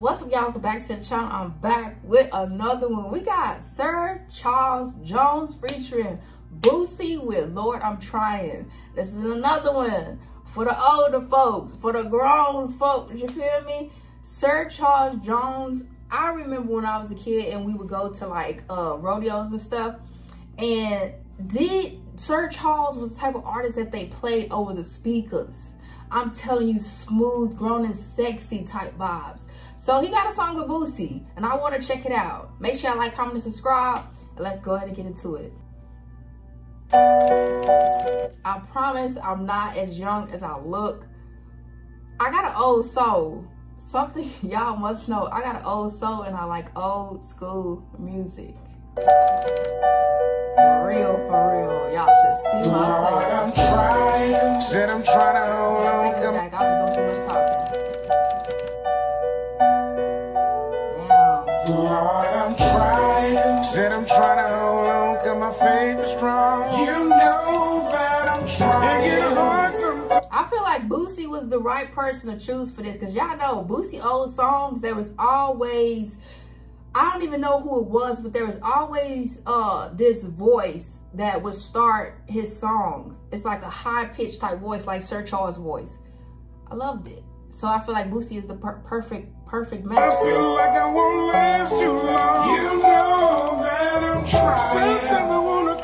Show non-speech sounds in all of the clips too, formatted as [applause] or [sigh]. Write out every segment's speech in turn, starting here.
What's up, y'all? Welcome back to the channel. I'm back with another one. We got Sir Charles Jones featuring Boosie with Lord I'm Trying. This is another one for the older folks, for the grown folks. You feel me? Sir Charles Jones. I remember when I was a kid and we would go to like uh, rodeos and stuff. And did Sir Charles was the type of artist that they played over the speakers. I'm telling you, smooth, grown and sexy type vibes. So he got a song with Boosie, and I want to check it out. Make sure I like, comment, and subscribe, and let's go ahead and get into it. I promise I'm not as young as I look. I got an old soul. Something [laughs] y'all must know. I got an old soul, and I like old school music. For real, for real. Y'all should see my face. I'm trying, said I'm trying to hold on. Like Boosie was the right person to choose for this because y'all know Boosie old songs, there was always, I don't even know who it was, but there was always uh this voice that would start his songs. It's like a high pitched type voice, like Sir Charles' voice. I loved it. So I feel like Boosie is the per perfect, perfect match. I feel like I won't last too long. You know that I'm trying. Sometimes I wanna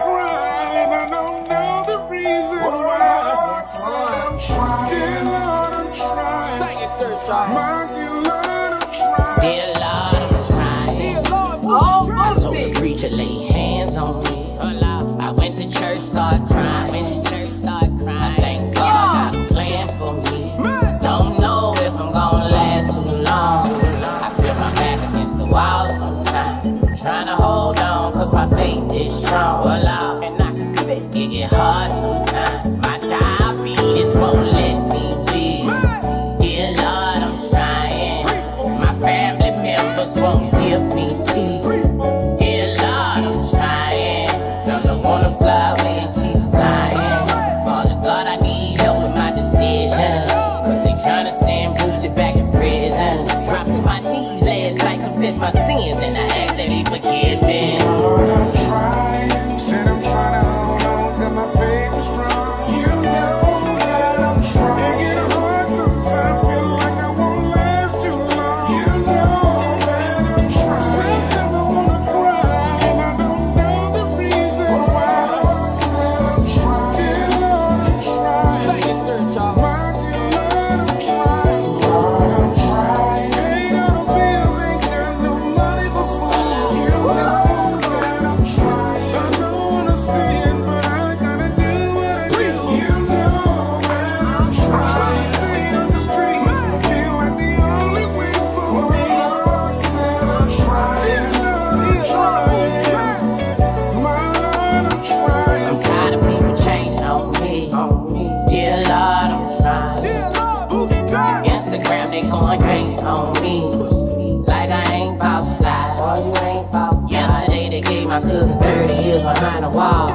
behind the wall.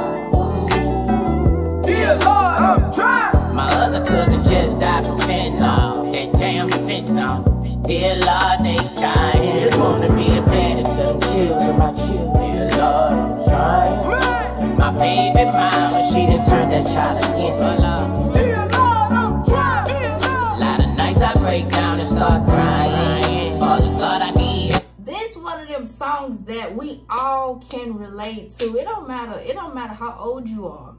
Dear Lord, I'm trying. My other cousin just died from fentanyl. That damn fentanyl. Dear Lord, they dying. Just wanna be a daddy to them children, my children. Dear Lord, I'm trying. My baby mama, she done turned that child against me. Dear Lord, I'm trying. lot of nights I break down and start crying. Songs that we all can relate to. It don't matter. It don't matter how old you are.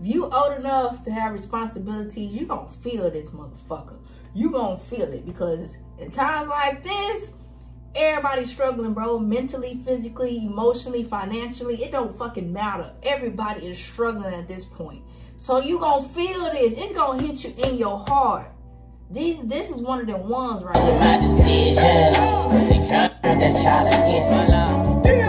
If you old enough to have responsibilities, you gonna feel this motherfucker. You gonna feel it because in times like this, everybody's struggling, bro. Mentally, physically, emotionally, financially. It don't fucking matter. Everybody is struggling at this point. So you gonna feel this. It's gonna hit you in your heart. These, this is one of them ones right here. my decision. Cause they tryna turn that child against me.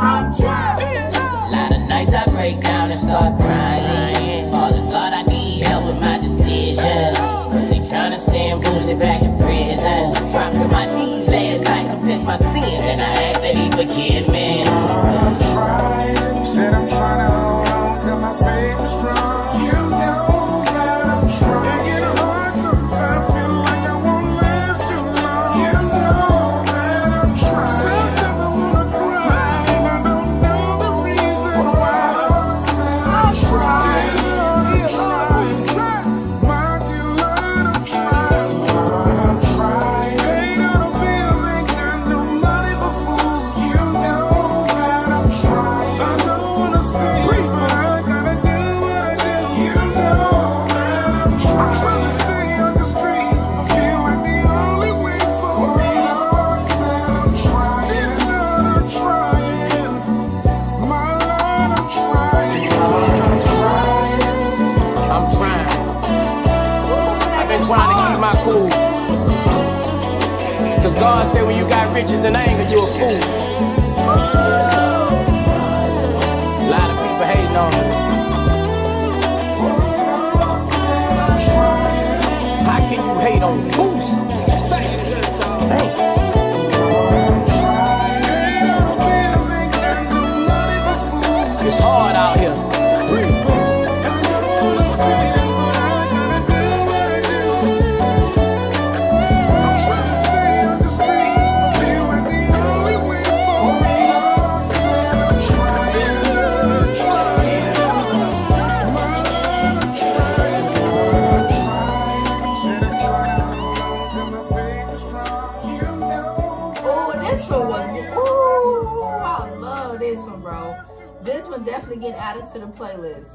I'm trying. lot of nights I break down and start crying. Father God, I need help with my decision. Cause they tryna send back my cool. Cause God said when you got riches and anger, you a fool. A lot of people hating on me. How can you hate on Boost? Hey. It's hard out here. Ooh, I love this one, bro. This one definitely get added to the playlist.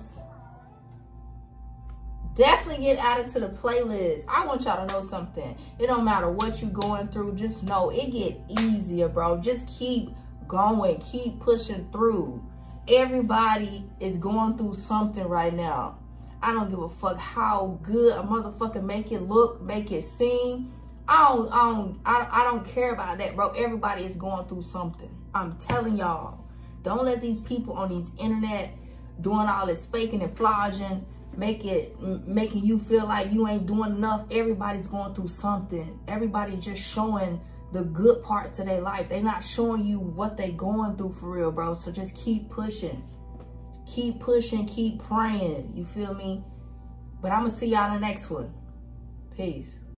Definitely get added to the playlist. I want y'all to know something. It don't matter what you going through. Just know it get easier, bro. Just keep going. Keep pushing through. Everybody is going through something right now. I don't give a fuck how good a motherfucker make it look, make it seem. I don't, I don't, I, I don't care about that, bro. Everybody is going through something. I'm telling y'all. Don't let these people on these internet doing all this faking and flogging, make it, making you feel like you ain't doing enough. Everybody's going through something. Everybody just showing the good parts of their life. They're not showing you what they going through for real, bro. So just keep pushing. Keep pushing, keep praying. You feel me? But I'm to see y'all in the next one. Peace.